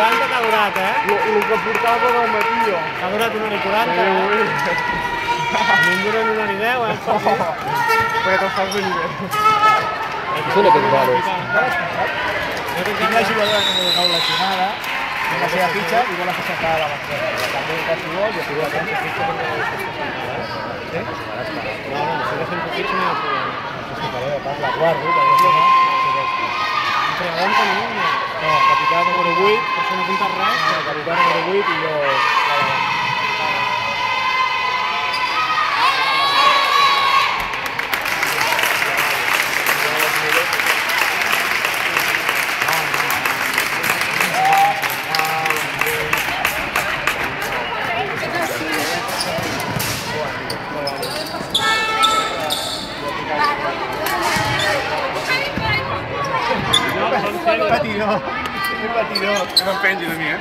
40 t'ha durat, eh? El que portava del matí, jo. T'ha durat una hora i 40, eh? No em duren una hora i 10, eh? Però te'n fas venir bé. Què són aquests Jo Tinc la jugadora que m'ha lesionada, que la seva fitxa i vol assajar la banquera. També el cas gol i assegurar la fitxa perquè no és Eh? No, no, no, no, no, no, no però no. Entrenament també. no? No, capità número 8, per això no apunta res, però capità número 8 i jo... Patidor. Un batido, es un péndulo mío.